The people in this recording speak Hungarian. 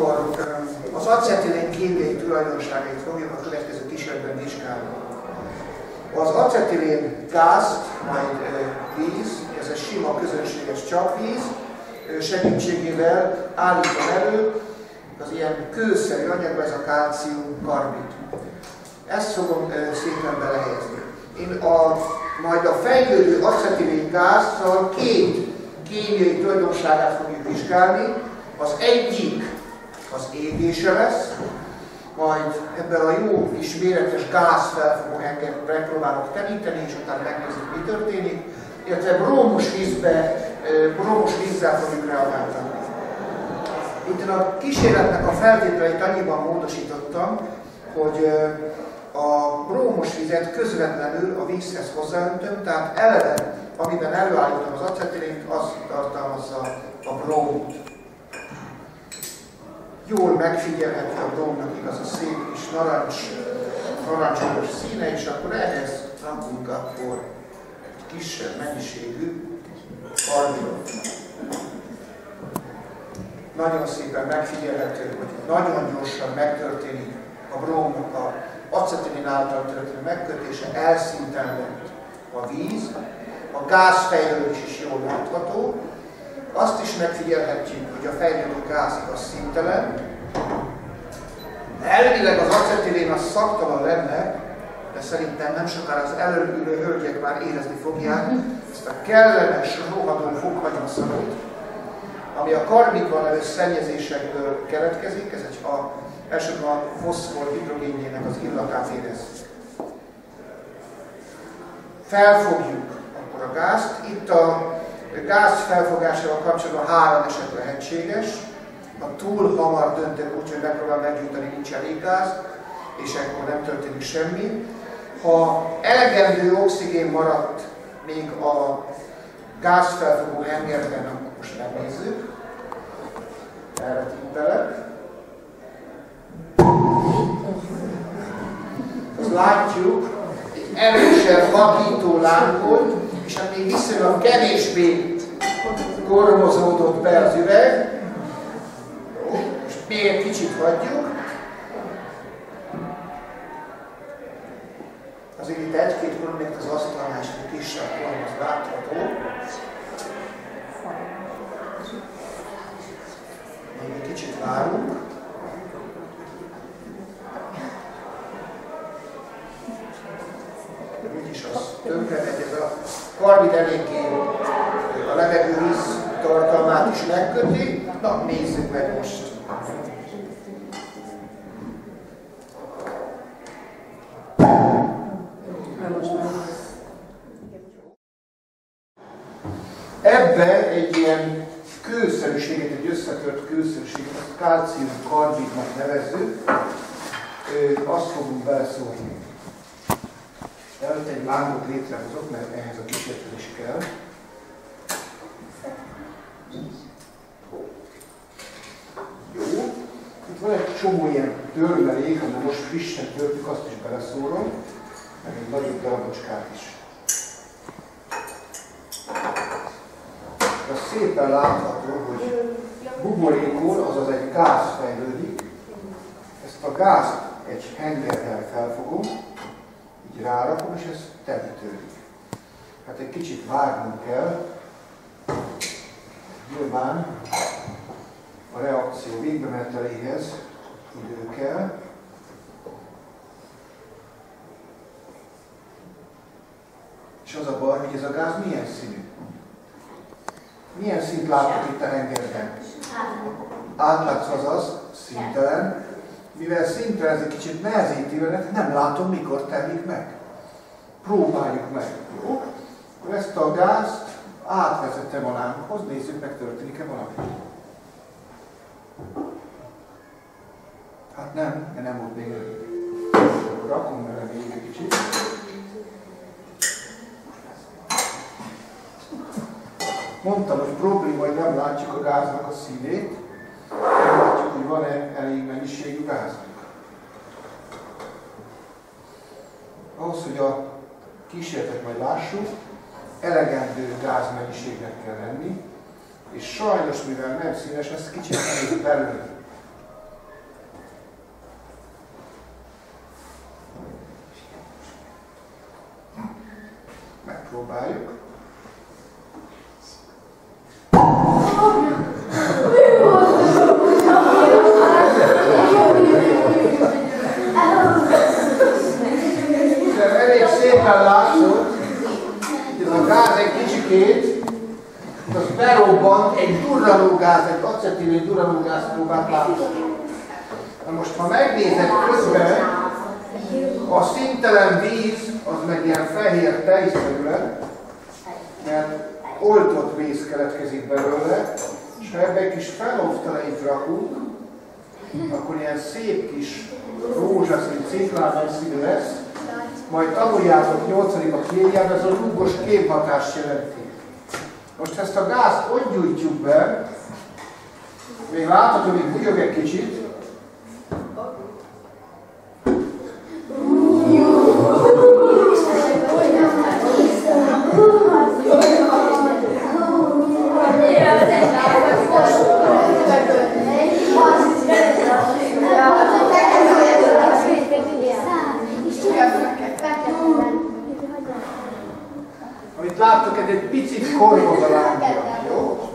akkor az acetilén kémiai tulajdonságait fogjuk a következő kísérletben vizsgálni. Az acetilén gázt, majd víz, ez egy sima közönséges csapvíz, segítségével állítom elő az ilyen kőszerű anyag, ez a kálcium karbid. Ezt fogom szépen belehelyezni. Én a, majd a fejlődő acetilén gázzal két kémiai tulajdonságát fogjuk vizsgálni. Az egyik az égése lesz, majd ebben a jó kis méretes gázfelfogó hengerbe megpróbálok teríteni, és utána megnézzük, mi történik, illetve brómos vízbe, brómos vízzel fogjuk reagálni. Itt a kísérletnek a feltételeit annyiban módosítottam, hogy a brómos vizet közvetlenül a vízhez hozzáöntöm, tehát eleve, amiben előállítom az acetilint, az tartalmazza a brómot. Jól megfigyelhető a brómnak igaz a szép kis narancs, narancsos színe, és akkor ehhez rakunk akkor egy kisebb mennyiségű karbidot. Nagyon szépen megfigyelhető, hogy nagyon gyorsan megtörténik a brómnak a acetilin által történő megkötése elszintenedett a víz, a gázfejlődés is jól látható, azt is megfigyelhetjük, hogy a fejlődő gáz igaz szintelen. Elvileg az acetilén az szaktalan lenne, de szerintem nem sokára az előülő hölgyek már érezni fogják ezt a kellemes, rohadó fokhagymaszanot, ami a karbidban levő szennyezésekből keletkezik, ez egy a elsősorban a foszfor hidrogénjének az illatát érezzük. Felfogjuk akkor a gázt. Itt a gáz felfogásával kapcsolatban három eset lehetséges. Ha túl hamar döntök úgy, hogy megpróbál meggyújtani, nincs elég gáz, és akkor nem történik semmi. Ha elegendő oxigén maradt még a gázfelfogó hengerben, akkor most megnézzük. Erre tippelek. Azt látjuk, egy erősebb vakító lámpot, és még viszonylag kevésbé kormozódott be az üveg. és még egy kicsit hagyjuk. Azért itt egy-két kilométer az egy kisebb az látható. Még egy kicsit várunk. Úgyis az tönkre karbid eléggé a levegő víz tartalmát is megköti. Na, nézzük meg most. Ebbe egy ilyen kőszerűséget, egy összetört kőszerűséget, azt kálcium karbidnak nevezzük, azt fogunk beleszólni. Előtte egy lángot létrehozok, mert ehhez a kísérlet is kell. Jó. Itt van egy csomó ilyen törmelék, ami most frissen törtük, azt is beleszórom, meg egy nagyobb darabocskát is. Az szépen látható, hogy buborékon, azaz egy gáz fejlődik. Ezt a gázt egy hengerrel felfogom, rárakom, és ez terítődik. Hát egy kicsit várnunk kell. Nyilván a reakció végbemeneteléhez idő kell. És az a baj, hogy ez a gáz milyen színű? Milyen szint látok itt a hengerben? Átlátszó az az, szintelen. Mivel szintelen ez egy kicsit nehezíti mert nem látom, mikor telik meg. Próbáljuk meg, jó? Akkor ezt a gázt átvezetem a lámphoz, nézzük meg, történik-e valami. Hát nem, mert nem volt még Rakom bele még egy kicsit. Mondtam, hogy probléma, hogy nem látjuk a gáznak a színét, nem látjuk, hogy van-e elég mennyiségű gáznak. Ahhoz, hogy a kísérletet majd lássuk, elegendő gázmennyiségnek kell lenni, és sajnos, mivel nem színes, ezt kicsit belőle. Durranógáz, egy acetilén durranógáz próbát látni. Na most, ha megnézed közben, a szintelen víz, az meg ilyen fehér tejszerület, mert oltott víz keletkezik belőle, és ha ebbe egy kis feloftalait rakunk, akkor ilyen szép kis rózsaszín, színű lesz, majd tanuljátok 8. a kéjjel, ez a rúgos képhatást jelenti. Most ezt a gázt ott gyújtjuk be, még látható, hogy bugyog egy kicsit, altro che del pizzicorvo davanti. Oh.